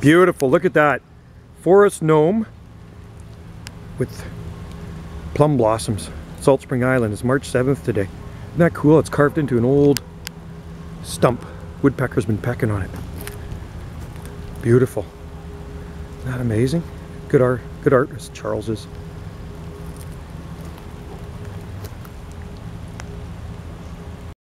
Beautiful, look at that. Forest gnome with plum blossoms. Salt Spring Island is March 7th today. Isn't that cool? It's carved into an old stump. Woodpecker's been pecking on it. Beautiful. Isn't that amazing? Good art, good artist, Charles is.